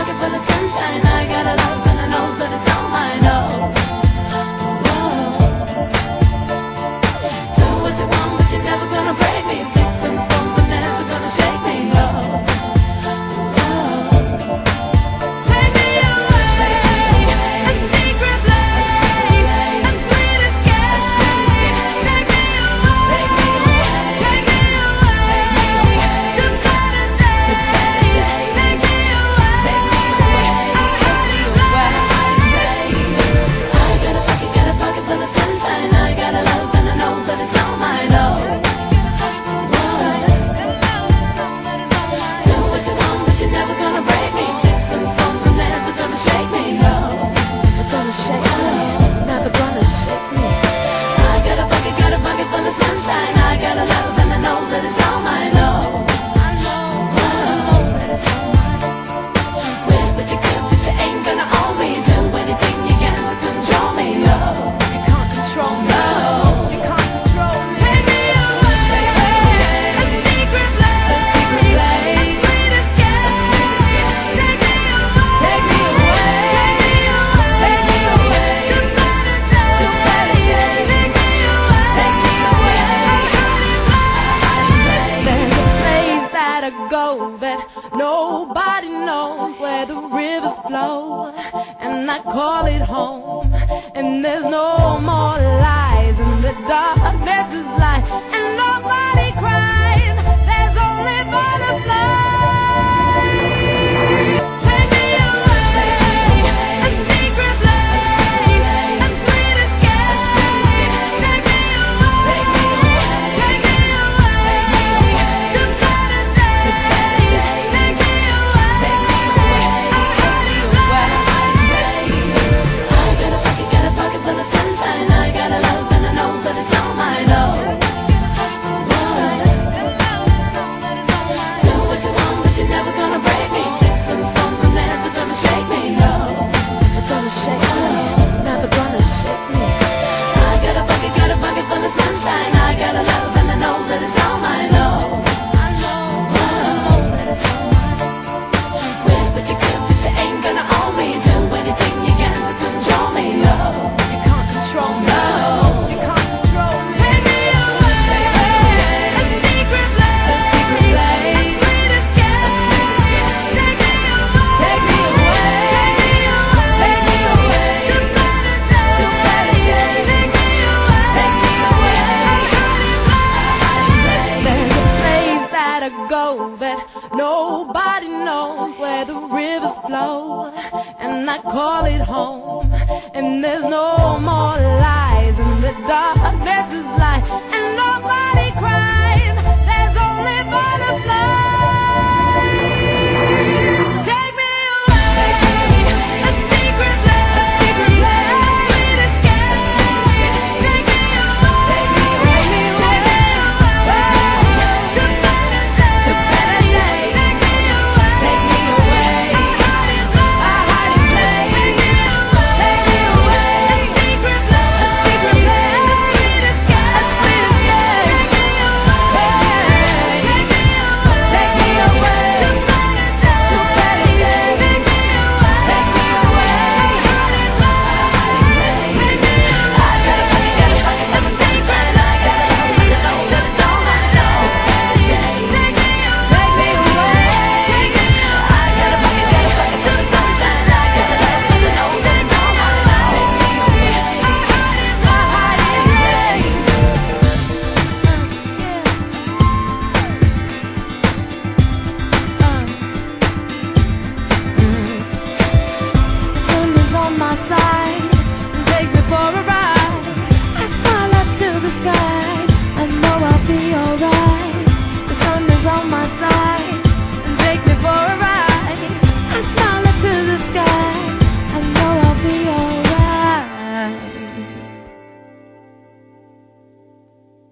pocket full of Everybody knows where the rivers flow, and I call it home. And there's no more lies in the dark. where the rivers flow and I call it home. And there's no more lies in the darkness.